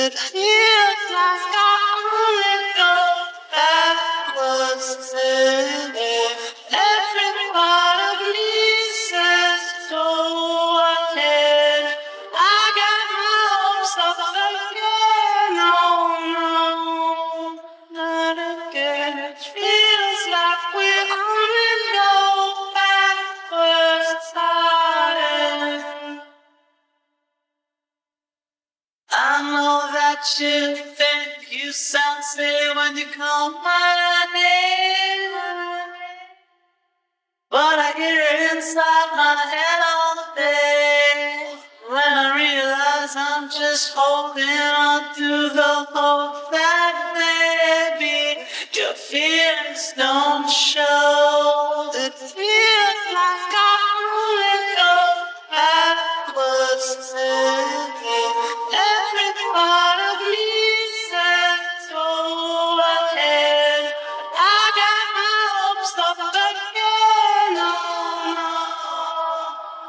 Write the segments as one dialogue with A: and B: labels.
A: It feels like I only go backwards. Every part of me says go ahead. I got my hopes up again. Oh no, not again. It feels you think you sound silly when you call my name. But I hear it inside my head all day. When I realize I'm just holding on to the hope that maybe your feelings don't show. It feels like I only go backwards.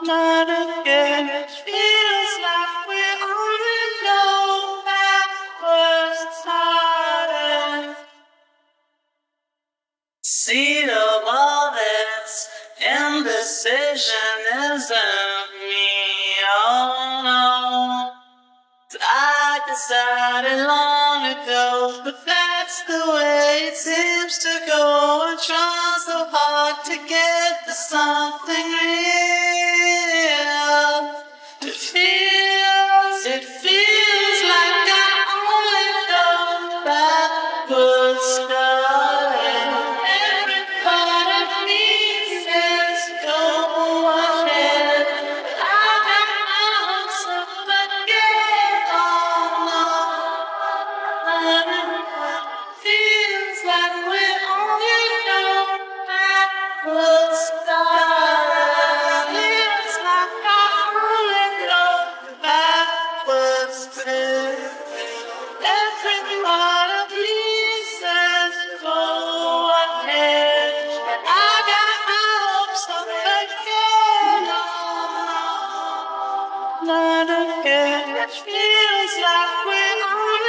A: Not again. It feels like we only go backwards. Starting. See the moments, indecision isn't me. Oh no. I decided long ago, but that's the way it seems to go. I try so hard to get to something real. Not again. It feels like we're